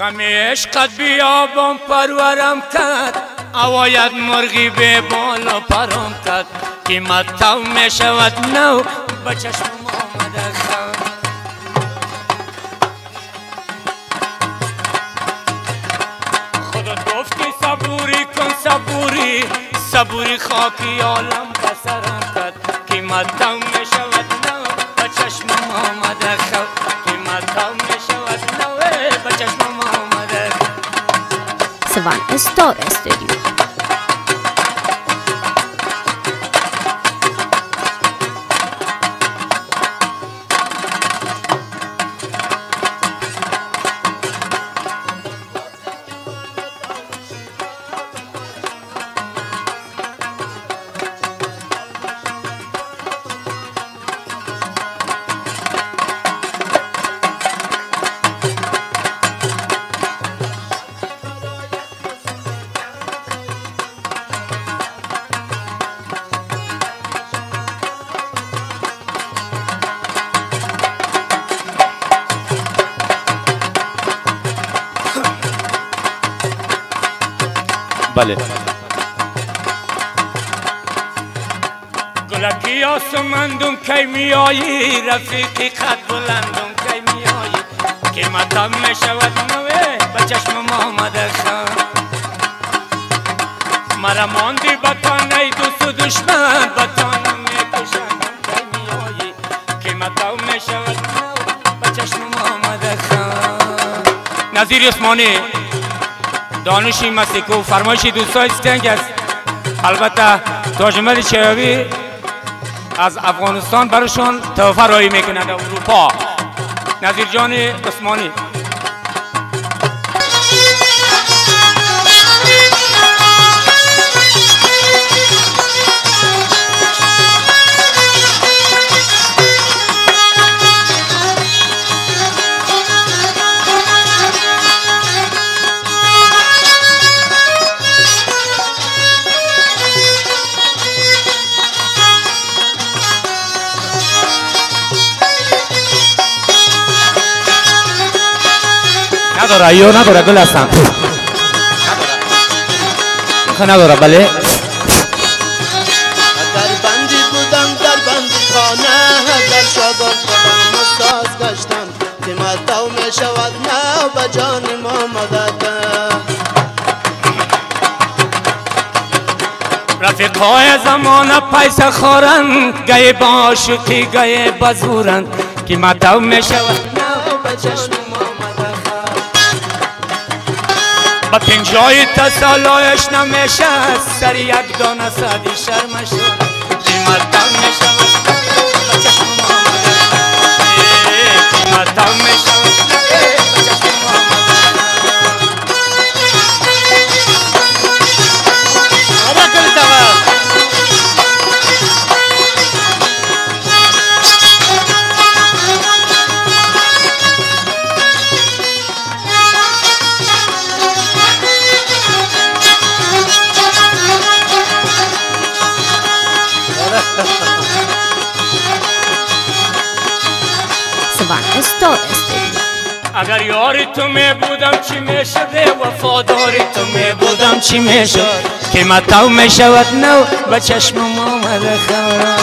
غم عشقت بیابان پرورم کرد. اواید مرغی به بال و پرم کرد قیمت تو می شود نو به چشم آمده خودت گفتی صبوری کن صبوری صبوری خاکی عالم بسرم کرد قیمت تو Swan Store Studio. بله. گلکی آسمندون کی میایی؟ رفیقی قد بلندون کی میایی؟ قیمتم می‌شود نوه به چشم آمده خان. مرا ماندی بطان ای دوست و دشمن بطان می‌کشن کی میایی؟ قیمتم می‌شود نوه به چشم آمده خان. نظیر اسمانی دانشی مسیکو فرمایشی دوستای استنگ است. البته تاجمل چیابی از افغانستان برشون تحفه رایی می‌کنند اروپا. نظیر جان عثمانی. نداره یا نداره گل هستم نداره نداره بله در بندی بودم در بندی خانه در شادان خودم مستاز گشتم قیمت می شود به جان ما مدد رفیقای زمان پیسه خورند گه با شوخی گه بزورند قیمتو می‌شود نه به چشم با پنجای تسالایش نمیشه سر یک دانه سادی شرمش اگر یاری تو می بودم چی می شده وفاداری تو می بودم چی می شد؟ قیمتو می شود نو به چشمم آمده خواهد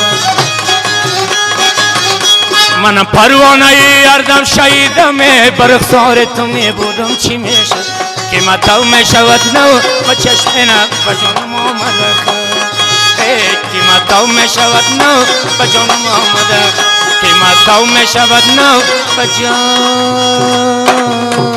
من پروانه اردم شهیدم برخسار تو می بودم چی می شد؟ قیمتو می شود نو به چشم نه به قیمتو می شود نو به جانم آمده قیمتو می شود نو به جان